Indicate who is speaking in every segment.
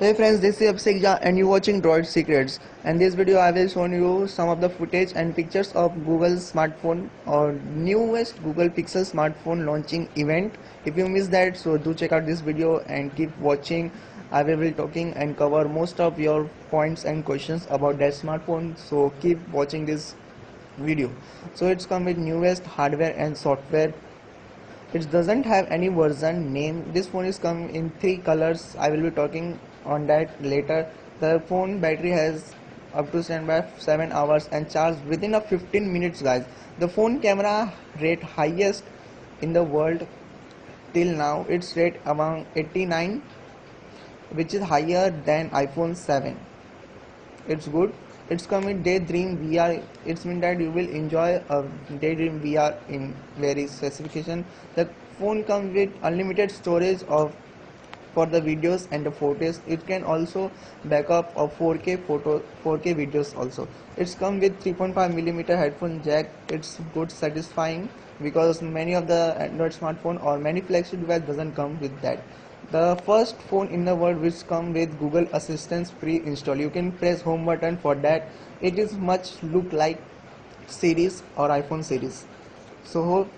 Speaker 1: Hey friends, this is Abhishek and you're watching Droid Secrets. And this video I will show you some of the footage and pictures of Google's smartphone or newest Google Pixel smartphone launching event. If you missed that, so do check out this video and keep watching. I will be talking and cover most of your points and questions about that smartphone. So keep watching this video. So it's come with newest hardware and software it doesn't have any version name this phone is come in three colors i will be talking on that later. The phone battery has up to standby 7 hours and charge within a 15 minutes guys. The phone camera rate highest in the world till now. It's rate among 89 which is higher than iphone 7 it's good. It's coming daydream vr it's mean that you will enjoy a daydream vr in very specification. The phone comes with unlimited storage of for the videos and the photos it can also backup of 4k photo 4k videos also. It's come with 3.5 millimeter headphone jack. It's good satisfying because many of the android smartphone or many flagship device doesn't come with that. The first phone in the world which come with google assistant pre-install you can press home button for that. It is much look like Siri or iphone Siri. So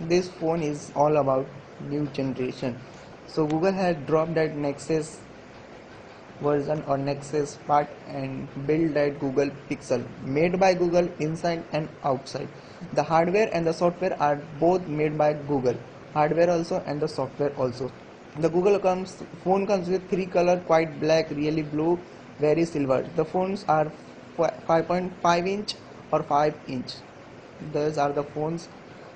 Speaker 1: this phone is all about new generation so google has dropped that nexus version or nexus part and built that google pixel. Made by google inside and outside. The hardware and the software are both made by google. Hardware also and the software also. The google comes phone comes with three color quite black really blue very silver. The phones are 5.5 inch or 5 inch. Those are the phones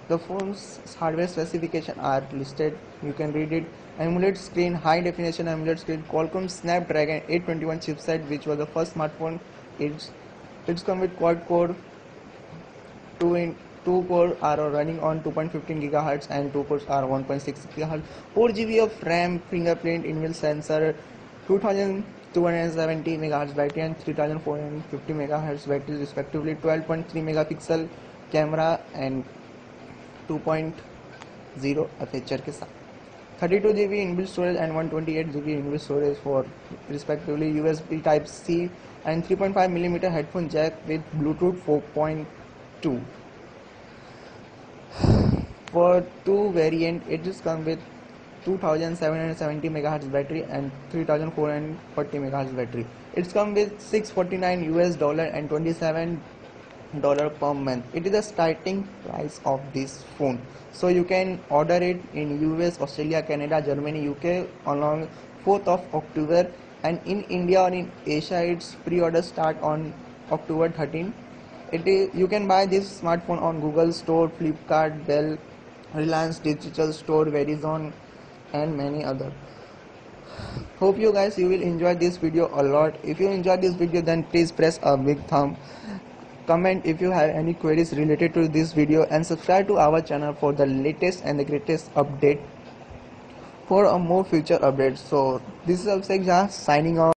Speaker 1: the phone's hardware specification are listed. You can read it. AMOLED screen high definition AMOLED screen Qualcomm Snapdragon 821 chipset which was the first smartphone. It's it's come with quad core 2 in 2 core are running on 2.15 gigahertz and 2 cores are 1.6 gigahertz. 4 GB of RAM fingerprint inbuilt sensor 2270 megahertz battery and 3450 megahertz battery respectively 12.3 megapixel camera and 2.0 point zero aperture के साथ। Thirty two G B inbuilt storage and one twenty eight G B inbuilt storage for respectively U S B type C and three point five millimetre headphone jack with Bluetooth four point two for two variant it is come with two thousand seven hundred seventy mega heart battery and three thousand four hundred forty mega heart battery it's come with six forty nine U S dollar and twenty seven dollar per month. It is the starting price of this phone. So you can order it in us australia canada germany uk along 4th of october. And in india or in asia its pre-order start on october 13 it is you can buy this smartphone on google store flipkart dell reliance digital store verizon and many other. Hope you guys you will enjoy this video a lot. If you enjoy this video then please press a big thumb comment if you have any queries related to this video and subscribe to our channel for the latest and the greatest update for a more future updates so this is Abhishek signing off